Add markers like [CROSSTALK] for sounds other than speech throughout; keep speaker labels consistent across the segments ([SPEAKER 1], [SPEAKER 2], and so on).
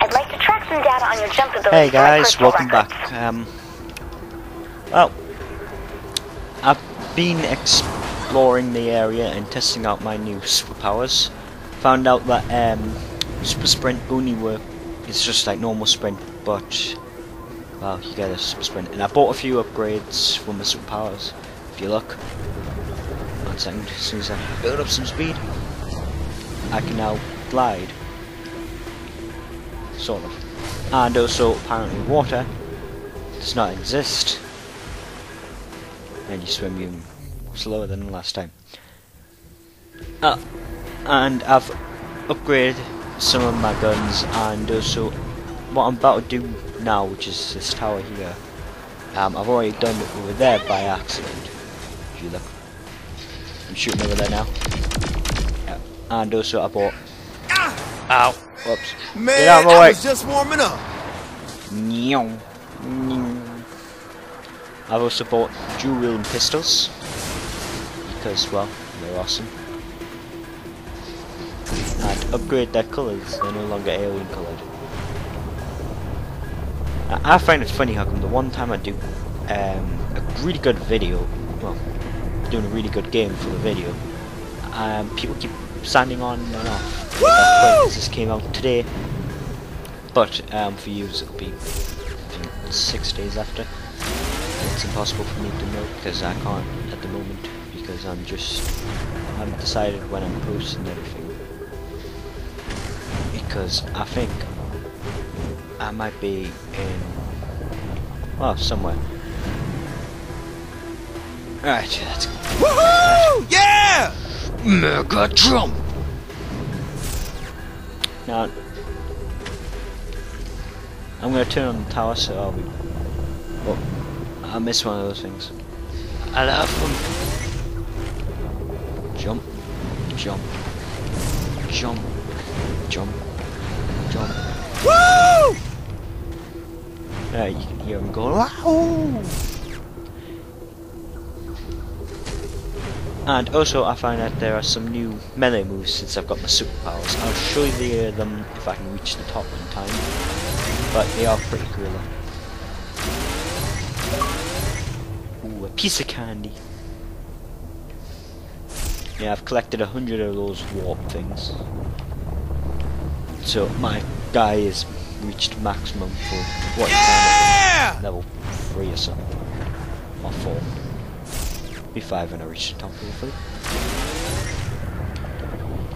[SPEAKER 1] I'd like to track some data on your jump ability.
[SPEAKER 2] Hey guys, welcome
[SPEAKER 1] records.
[SPEAKER 2] back. Um, well, I've been exploring the area and testing out my new superpowers. Found out that um, super sprint only work. It's just like normal sprint, but well, you get a super sprint. And I bought a few upgrades for my superpowers. If you look, one second. As soon as I build up some speed, I can now glide. Sort of. And also, apparently, water does not exist. And you swim even slower than last time. Uh, and I've upgraded some of my guns, and also what I'm about to do now, which is this tower here. Um, I've already done it over there by accident. If you look, I'm shooting over there now. Yeah. And also, I bought. Ow! Whoops.
[SPEAKER 3] Man,
[SPEAKER 2] Get out of my
[SPEAKER 3] I
[SPEAKER 2] way.
[SPEAKER 3] was just warming up.
[SPEAKER 2] I've also bought dual pistols because, well, they're awesome. And upgrade their colours; they're no longer alien coloured. I I find it funny how come the one time I do um, a really good video, well, doing a really good game for the video, um, people keep signing on and off. This came out today, but um, for you it'll be six days after. It's impossible for me to know because I can't at the moment because I'm just I haven't decided when I'm posting everything because I think I might be in well somewhere. Right, let's go.
[SPEAKER 3] Woohoo! Yeah!
[SPEAKER 2] Mega jump. Now, I'm gonna turn on the tower, so I'll be. Oh, I missed one of those things. I love them. Jump, jump, jump, jump, jump.
[SPEAKER 3] Woo!
[SPEAKER 2] Yeah, you can hear him going. Wow! And also, I find that there are some new melee moves since I've got my superpowers. I'll show you the, them if I can reach the top in time, but they are pretty cool. Ooh, a piece of candy. Yeah, I've collected a hundred of those warp things. So my guy has reached maximum for what
[SPEAKER 3] Yeah!
[SPEAKER 2] level three or something, or four. Be five when I reach the top, hopefully.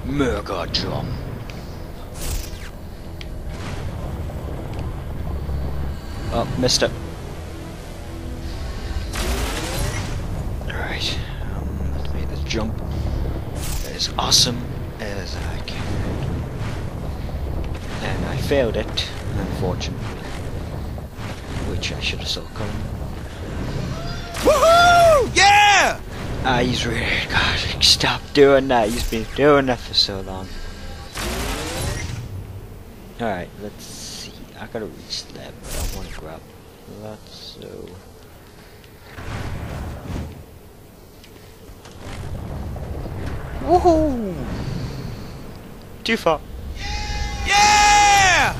[SPEAKER 2] Mega jump. Oh, missed it. Alright, um, let's make this jump as awesome as I can. And I failed it, unfortunately. Which I should have saw coming.
[SPEAKER 3] Woohoo! Yeah!
[SPEAKER 2] Ah, he's really God, stop doing that. He's been doing that for so long. Alright, let's see. I gotta reach that, but I wanna grab that, so. Woohoo! Too far.
[SPEAKER 3] Yeah!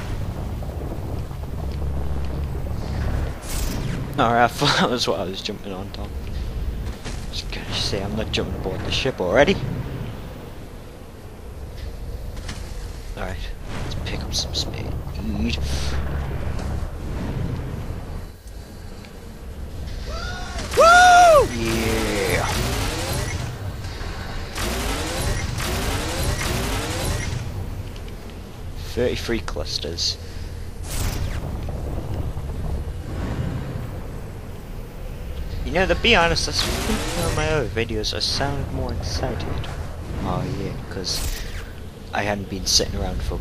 [SPEAKER 2] Alright, I thought that was what I was jumping on top. Say I'm not jumping aboard the ship already. Alright, let's pick up some speed.
[SPEAKER 3] Woo!
[SPEAKER 2] Yeah. Thirty-three clusters. You know, to be honest, that's one of my other videos. I sounded more excited. Oh yeah, because I hadn't been sitting around for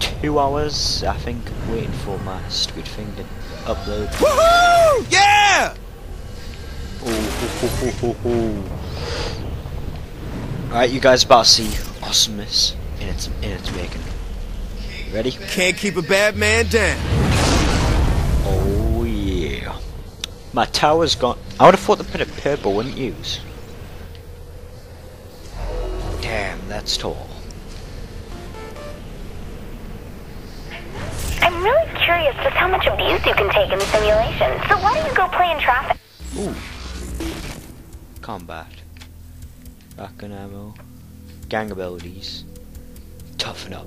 [SPEAKER 2] two hours, I think, waiting for my stupid thing to upload.
[SPEAKER 3] Woohoo! Yeah!
[SPEAKER 2] Alright, you guys about to see awesomeness in its in its making. Ready?
[SPEAKER 3] Can't keep a bad man down.
[SPEAKER 2] My tower's gone. I would have thought the bit of purple wouldn't use. Damn, that's tall.
[SPEAKER 1] I'm really curious just how much abuse you can take in the simulation. So why don't you go play in traffic?
[SPEAKER 2] Ooh. Combat. Shotgun ammo. Gang abilities. Toughen up.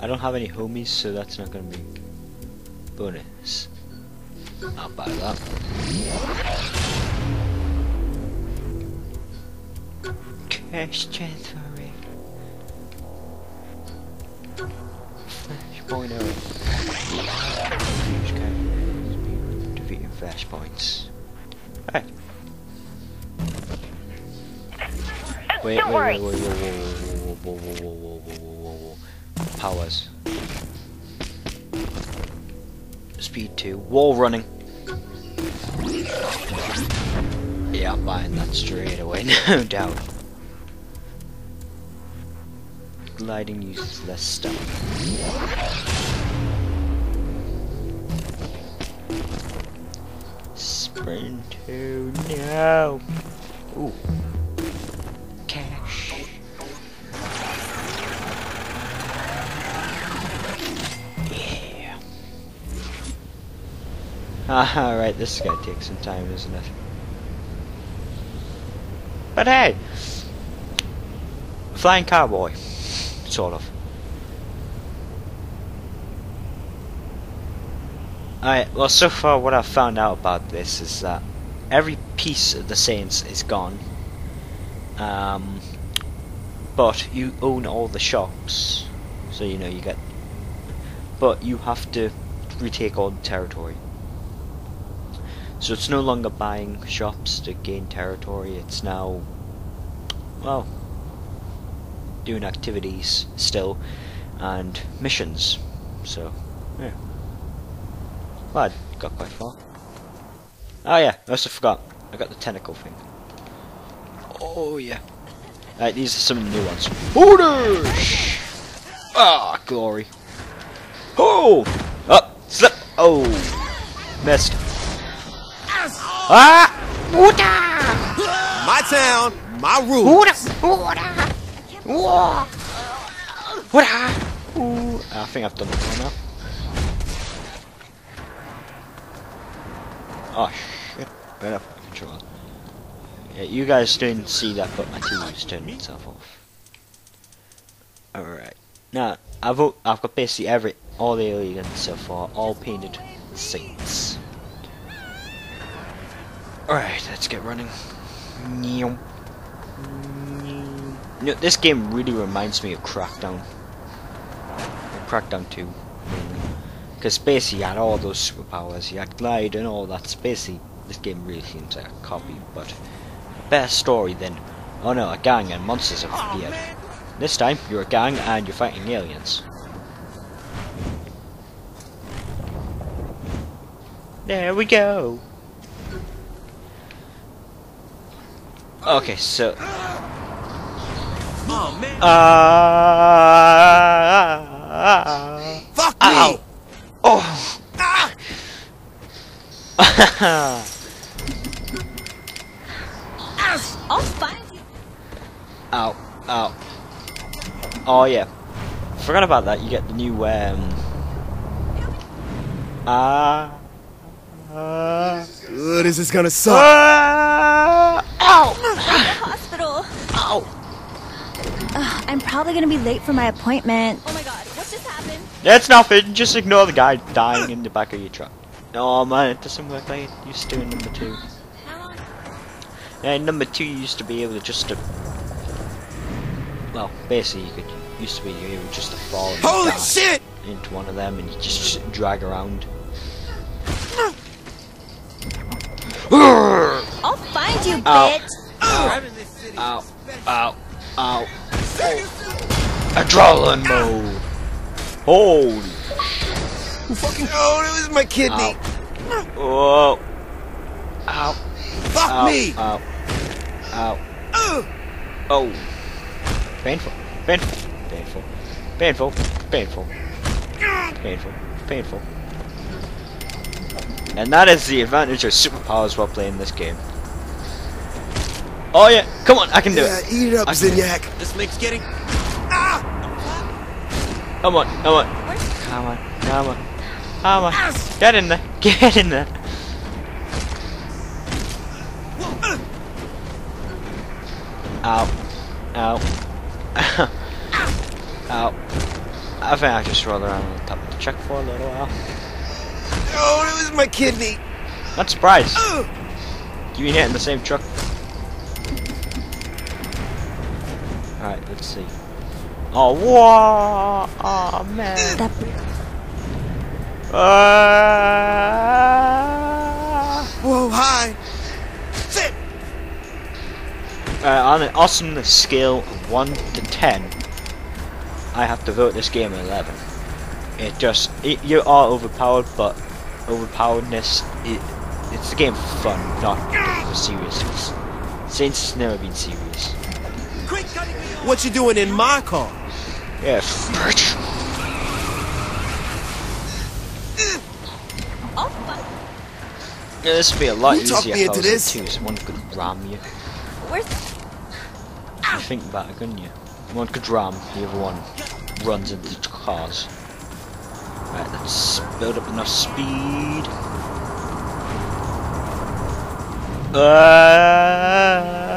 [SPEAKER 2] I don't have any homies, so that's not gonna be bonus. I'll buy that. Cash transferring. Flashpoint out. Use cash. Defeating flashpoints. Hey.
[SPEAKER 1] Oh,
[SPEAKER 2] Wait,
[SPEAKER 1] don't
[SPEAKER 2] wait,
[SPEAKER 1] worry.
[SPEAKER 2] wait, wait, whoa, whoa, whoa, whoa, whoa, whoa, whoa, whoa, whoa, whoa, whoa. Powers. Speed 2. Wall running. Yeah, I'm buying that straight away, [LAUGHS] no doubt. Gliding uses less stuff. Sprint to no. Ooh. [LAUGHS] Ah, right, this is gonna take some time, isn't it? But hey! Flying cowboy. Sort of. Alright, well so far what I've found out about this is that every piece of the Saints is gone. Um, but you own all the shops. So you know you get but you have to retake all the territory. So it's no longer buying shops to gain territory, it's now well doing activities still and missions. So yeah. Well, I got quite far. Oh yeah, I also forgot. I got the tentacle thing. Oh yeah. Alright, these are some new ones. Orders! Ah, glory. Oh! Up! slip! Oh! Missed. Ah!
[SPEAKER 3] My town, my rules.
[SPEAKER 2] Ooh, I think I've done it well now. Oh shit, right up my controller. Yeah, you guys didn't see that, but my TV's turned itself off. Alright. Now, I've, o- I've got basically every, all the aliens so far, all painted saints. Alright, let's get running. You this game really reminds me of Crackdown. Crackdown 2. Because basically you had all those superpowers, you had Glide and all that. Basically, this game really seems like a copy, but better story than, oh no, a gang and monsters have appeared. This time, you're a gang and you're fighting aliens. There we go. Okay, so
[SPEAKER 3] Oh [LAUGHS] man.
[SPEAKER 2] Uh,
[SPEAKER 3] Fuck
[SPEAKER 2] ow.
[SPEAKER 3] me.
[SPEAKER 2] Oh.
[SPEAKER 4] I'll find you.
[SPEAKER 2] ow. Ow. Oh yeah. Forgot about that. You get the new um. Ah. Uh,
[SPEAKER 3] Ugh, this is gonna suck.
[SPEAKER 2] uh, ow!
[SPEAKER 4] Hospital.
[SPEAKER 2] Ow!
[SPEAKER 4] Ugh, I'm probably gonna be late for my appointment. Oh my god, what just happened?
[SPEAKER 2] That's nothing. Just ignore the guy dying in the back of your truck. Oh man, it doesn't work like it used to in number two.
[SPEAKER 4] How long?
[SPEAKER 2] Yeah, in number two you used to be able to just to. Well, basically you could used to be able just to fall
[SPEAKER 3] Holy shit!
[SPEAKER 2] into one of them and you just drag around.
[SPEAKER 4] I'll find you,
[SPEAKER 2] Ow. Ow! Ow! Ow! Adrenaline mode. Holy!
[SPEAKER 3] Oh, it was my kidney.
[SPEAKER 2] Whoa! Ow!
[SPEAKER 3] Fuck
[SPEAKER 2] Ow!
[SPEAKER 3] me.
[SPEAKER 2] Ow! Ow!
[SPEAKER 3] Ugh.
[SPEAKER 2] Oh! Painful. Painful. Painful. Painful. Painful. Painful. Painful. And that is the advantage of superpowers while playing this game. Oh yeah, come on, I can do
[SPEAKER 3] Yeah,
[SPEAKER 2] it.
[SPEAKER 3] eat it up,
[SPEAKER 2] I can do it.
[SPEAKER 3] Zinyak. This makes getting. Ah!
[SPEAKER 2] Come on, come on. Come on, Come on. Come on. Get in there. [LAUGHS] Get in there. Ow. Ow. Ow. I think I just rolled around on top of the truck for a little while.
[SPEAKER 3] Oh, it was my kidney.
[SPEAKER 2] Not surprised.
[SPEAKER 3] Ugh.
[SPEAKER 2] You been hitting the same truck? Alright, let's see. Oh, whoa! Oh, man.
[SPEAKER 4] That
[SPEAKER 2] Uh,
[SPEAKER 3] Whoa, hi. Sit.
[SPEAKER 2] uh, on an awesomeness scale of 1 to 10, I have to vote this game an 11. It just, it, you are overpowered, but overpoweredness, it, it's a game for fun, not for seriousness. Saints has never been serious.
[SPEAKER 3] What you doing in my car?
[SPEAKER 2] Yeah, Yeah, this would be a lot
[SPEAKER 3] Who talked
[SPEAKER 2] easier
[SPEAKER 3] me
[SPEAKER 2] if I
[SPEAKER 3] into
[SPEAKER 2] was
[SPEAKER 3] this?
[SPEAKER 2] two, so one could ram you.
[SPEAKER 4] where's
[SPEAKER 2] You think about it, couldn't you? One could ram, the other one runs into the cars. Right, let's build up enough speed. Uh,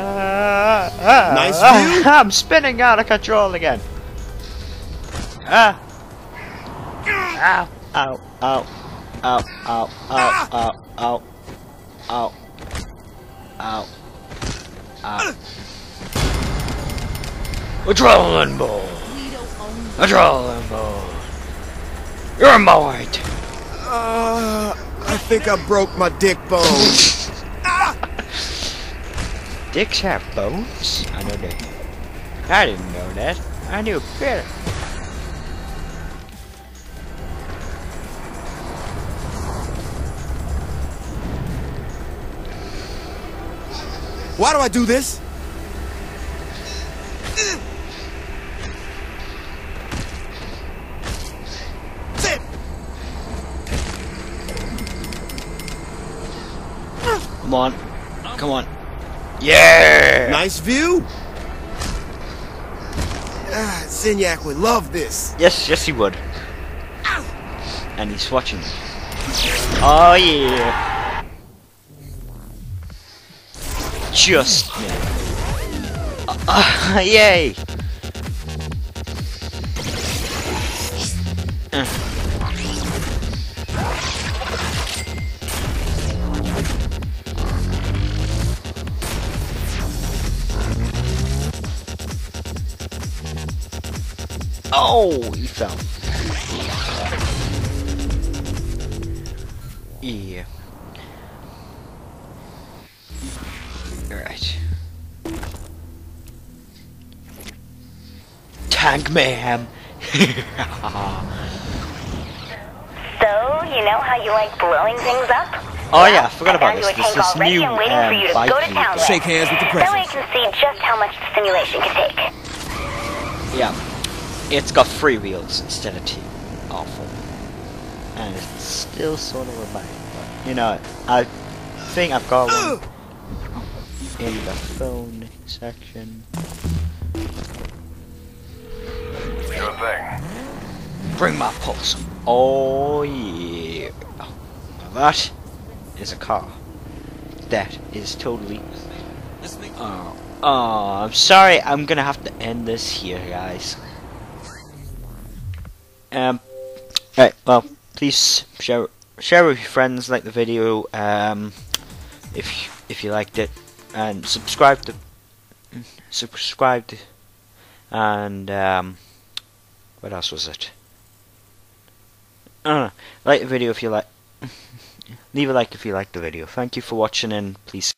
[SPEAKER 3] Nice view.
[SPEAKER 2] I'm spinning out of control again. Ah. Ow, ow, ow, ow, ow, ow, ow, ow, ow, ow, ow. Adrenaline ball. Adrenaline ball. You're mine.
[SPEAKER 3] Uh, I think I broke my dick bone.
[SPEAKER 2] Dicks have bones? I know they. I didn't know that. I knew better.
[SPEAKER 3] Why do I do this?
[SPEAKER 2] Come on. Come on. Yeah!
[SPEAKER 3] Nice view. Ah, Zinyak would love this.
[SPEAKER 2] Yes, yes he would. And he's watching me. Oh yeah. Just yeah. Uh, yay! Oh. Yeah. Alright. Tank mayhem.
[SPEAKER 1] So, you know how you like blowing things up?
[SPEAKER 2] oh yeah, I forgot about
[SPEAKER 1] I
[SPEAKER 2] this.
[SPEAKER 1] found you a
[SPEAKER 2] This
[SPEAKER 1] tank
[SPEAKER 2] this
[SPEAKER 1] already.
[SPEAKER 2] new
[SPEAKER 1] I'm waiting for you
[SPEAKER 2] um, bike
[SPEAKER 1] go to town
[SPEAKER 2] vehicle.
[SPEAKER 1] with.
[SPEAKER 3] Shake hands with the president.
[SPEAKER 1] That way I can see just how much the simulation can take.
[SPEAKER 2] Yeah. It's got three wheels instead of two. Awful. And it's still sort of a bike. But, you know, I think I've got one in the phone section.
[SPEAKER 5] Sure thing.
[SPEAKER 2] Bring my pulse. Oh yeah. That is a car. That is totally. Oh, oh, I'm sorry. I'm gonna have to end this here, guys. Um. Right. Well, please share share with your friends. Like the video. Um. If if you liked it, and subscribe to subscribe to, and um. What else was it? Know. Like the video if you like. [LAUGHS] Leave a like if you like the video. Thank you for watching and please